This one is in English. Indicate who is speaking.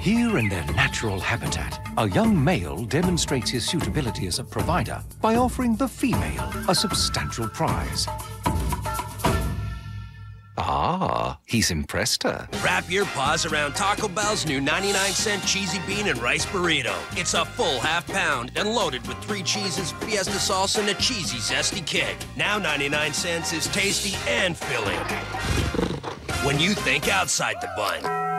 Speaker 1: Here in their natural habitat, a young male demonstrates his suitability as a provider by offering the female a substantial prize. Ah, he's impressed her.
Speaker 2: Wrap your paws around Taco Bell's new 99 cent cheesy bean and rice burrito. It's a full half pound and loaded with three cheeses, fiesta sauce, and a cheesy, zesty kick. Now 99 cents is tasty and filling. When you think outside the bun.